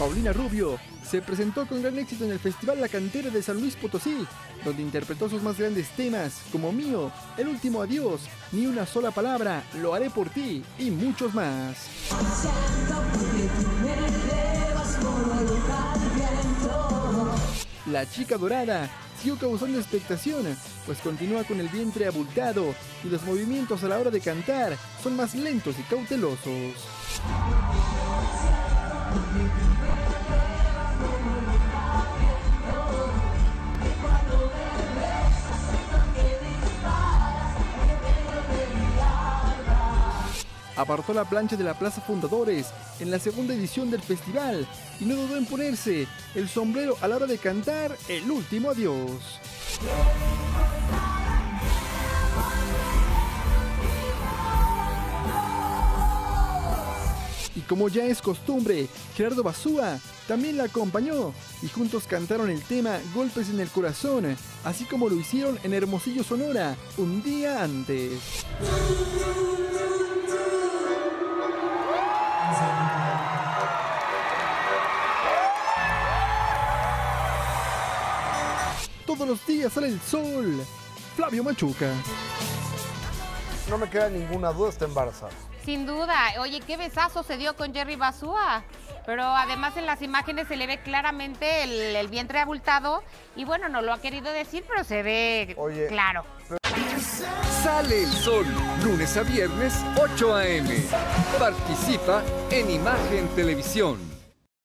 Paulina Rubio se presentó con gran éxito en el Festival La Cantera de San Luis Potosí, donde interpretó sus más grandes temas como Mío, El Último Adiós, Ni una sola palabra, Lo haré por ti y muchos más. La chica dorada siguió causando expectación, pues continúa con el vientre abultado y los movimientos a la hora de cantar son más lentos y cautelosos. Apartó la plancha de la Plaza Fundadores en la segunda edición del festival y no dudó en ponerse el sombrero a la hora de cantar El último adiós. Y como ya es costumbre, Gerardo Basúa también la acompañó y juntos cantaron el tema Golpes en el Corazón, así como lo hicieron en Hermosillo Sonora un día antes. Todos los días sale el sol. Flavio Machuca. No me queda ninguna duda, está embarazada. Sin duda. Oye, qué besazo se dio con Jerry Basúa. Pero además en las imágenes se le ve claramente el, vientre abultado. Y bueno, no lo ha querido decir, pero se ve claro. Sale el sol, lunes a viernes, 8 a.m. Participa en Imagen Televisión.